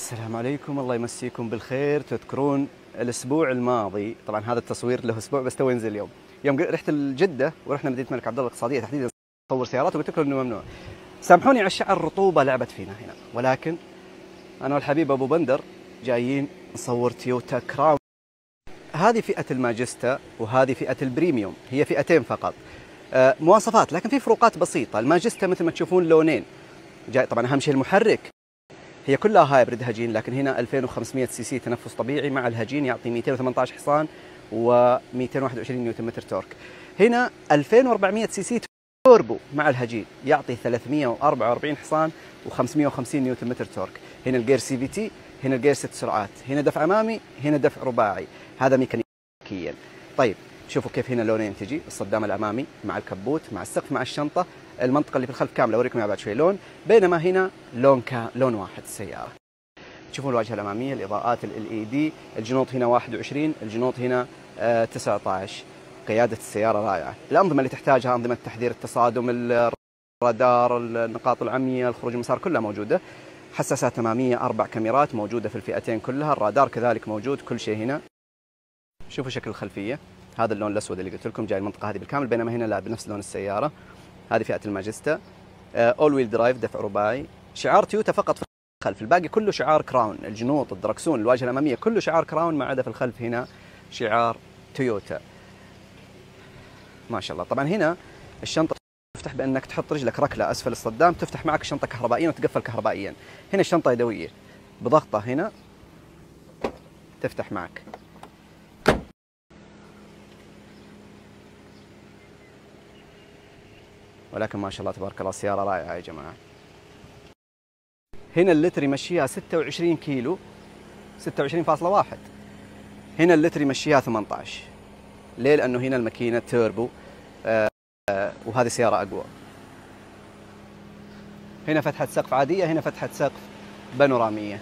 السلام عليكم. الله يمسيكم بالخير. تذكرون الأسبوع الماضي. طبعا هذا التصوير له أسبوع بس تو ينزل اليوم. يوم رحت الجدة ورحنا مدينة الملك عبد الله الاقتصادية تحديدا. نصور سيارات وقلت لكم إنه ممنوع. سامحوني على الشعر الرطوبه لعبت فينا هنا. ولكن أنا والحبيب أبو بندر جايين نصور تويوتا كراون. هذه فئة الماجستا وهذه فئة ال premium. هي فئتين فقط. آه، مواصفات لكن في فروقات بسيطة. الماجستا مثل ما تشوفون لونين. جاي طبعا أهم شيء المحرك. هي كلها hybrid هجين لكن هنا 2500 سي سي تنفس طبيعي مع الهجين يعطي 218 حصان و 221 نيوتن متر torque. هنا 2400 سي سي توربو مع الهجين يعطي 344 حصان و550 نيوتن متر torque. هنا الجير CVT هنا الجير ست سرعات هنا دفع امامي هنا دفع رباعي. هذا ميكانيكيا. طيب شوفوا كيف هنا لونين تجي الصدام الأمامي مع الكبوت مع السقف مع الشنطة المنطقة اللي في الخلف كاملة. أوريكم إياها بعد شوي لون بينما هنا لون كا لون واحد السياره تشوفون الواجهة الأمامية الإضاءات ال إي دي الجنوط هنا 21 الجنوط هنا آه 19 قيادة السيارة رائعة. الأنظمة اللي تحتاجها أنظمة تحذير التصادم الرادار النقاط العمياء الخروج المسار كلها موجودة. حساسات أمامية أربع كاميرات موجودة في الفئتين كلها. الرادار كذلك موجود كل شيء هنا. شوفوا شكل الخلفية. هذا اللون الأسود اللي قلت لكم جاي المنطقة هذه بالكامل بينما هنا لا بنفس لون السيارة. هذه فئة الماجستا all wheel drive دفع رباعي. شعار تويوتا فقط في الخلف. الباقي كله شعار كراون. الجنوط الدركسون الواجهة الأمامية كله شعار كراون ما عدا في الخلف هنا شعار تويوتا. ما شاء الله. طبعا هنا الشنطة تفتح بأنك تحط رجلك ركلة أسفل الصدام تفتح معك الشنطه كهربائيا وتقفل كهربائيا. هنا الشنطة يدوية. بضغطة هنا تفتح معك. ولكن ما شاء الله تبارك الله سيارة رائعة يا جماعة. هنا اللتر يمشيها 26 كيلو 26.1 هنا اللتر يمشيها 18 ليه؟ لأنه هنا الماكينة تيربو آه وهذه سيارة أقوى. هنا فتحه سقف عادية هنا فتحه سقف بانورامية.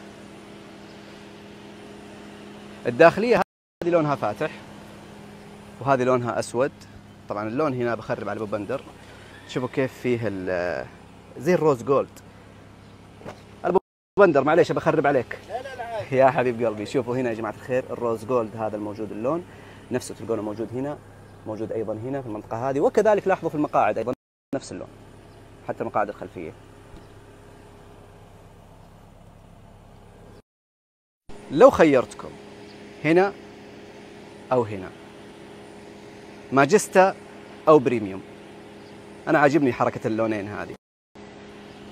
الداخلية هذه لونها فاتح وهذه لونها أسود. طبعا اللون هنا بخرب على ابو بندر. شوفوا كيف فيه زي ال rose gold. أبو بندر معليش بخرب عليك. لا لا لا يا حبيب قلبي شوفوا هنا يا جماعة الخير ال rose gold هذا الموجود اللون نفسه تلقونه موجود هنا موجود أيضا هنا في المنطقة هذه وكذلك لاحظوا في المقاعد أيضا نفس اللون حتى المقاعد الخلفية. لو خيرتكم هنا أو هنا ماجستا أو بريميوم. أنا عاجبني حركة اللونين هذه.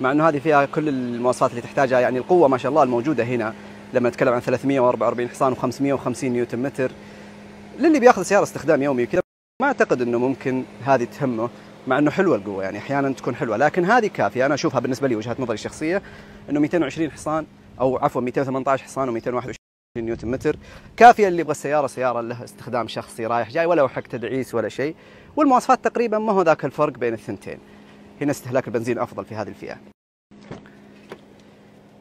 مع إنه هذه فيها كل المواصفات اللي تحتاجها يعني القوة ما شاء الله الموجودة هنا. لما نتكلم عن 344 حصان و550 نيوتن متر. للي بياخذ سيارة استخدام يومي وكذا ما أعتقد إنه ممكن هذه تهمه مع إنه حلوة القوة يعني أحيانا تكون حلوة. لكن هذه كافية. أنا أشوفها بالنسبة لي وجهة نظري الشخصية إنه 220 حصان أو عفوا 218 حصان و221 نيوتن متر. كافيه اللي يبغى السيارة سيارة له استخدام شخصي رايح جاي ولا حق تدعيس ولا شيء. والمواصفات تقريبا ما هو ذاك الفرق بين الثنتين. هنا استهلاك البنزين أفضل في هذه الفئة.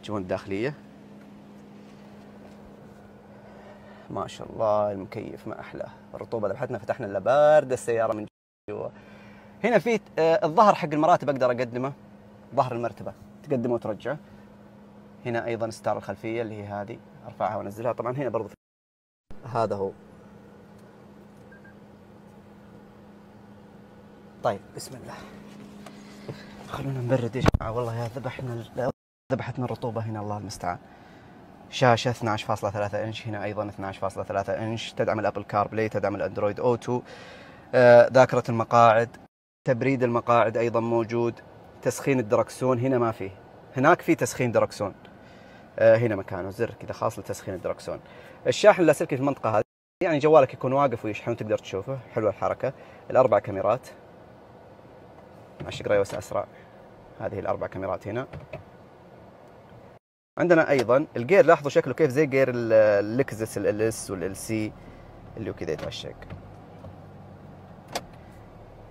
تشوفون الداخليه ما شاء الله المكيف ما احلاه الرطوبة ذبحتنا فتحنا الا باردة السيارة من جوا. هنا في آه، الظهر حق المراتب أقدر أقدمه. ظهر المرتبة تقدمه وترجعه. هنا أيضا ستار الخلفية اللي هي هذه. أرفعها وأنزلها. طبعا هنا برضو هذا هو. طيب بسم الله. خلونا نبرد يا جماعة. والله يا ذبحنا ذبحتنا الرطوبة هنا الله المستعان. شاشة 12.3 إنش هنا أيضا 12.3 إنش. تدعم ال Apple CarPlay تدعم ال Android Auto. آه، ذاكرة المقاعد تبريد المقاعد أيضا موجود. تسخين الدركسون هنا ما فيه هناك في تسخين دركسون. هنا مكانه. زر كذا خاص لتسخين الدركسون الشاحن اللاسلكي في المنطقة هذه يعني جوالك يكون واقف ويشحن تقدر تشوفه. حلوة الحركة. الأربع كاميرات. مع شقرايوس أسرع. هذه الأربع كاميرات هنا. عندنا أيضا الجير لاحظوا شكله كيف زي جير اللكزس LS وال LC اللي هو كذا يتوشق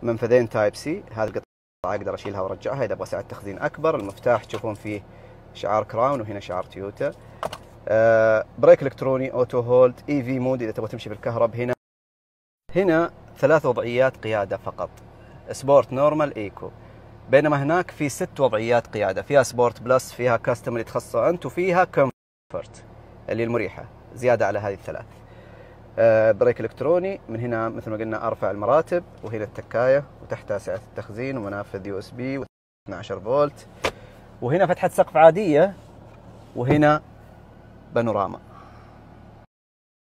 منفذين Type C هذه القطعه أقدر أشيلها وأرجعها إذا أبغى سعه تخزين أكبر. المفتاح تشوفون فيه شعار كراون وهنا شعار تويوتا. آه بريك إلكتروني auto hold EV mode إذا تبغى تمشي بالكهرب. هنا هنا ثلاث وضعيات قيادة فقط. sport normal eco. بينما هناك في ست وضعيات قيادة. فيها sport plus فيها custom اللي تخصصه أنت وفيها comfort اللي المريحة. زيادة على هذه الثلاث. آه، بريك إلكتروني. من هنا مثل ما قلنا أرفع المراتب وهنا التكايه وتحتها سعه التخزين ومنافذ USB 12 فولت. وهنا فتحة سقف عادية وهنا بانوراما.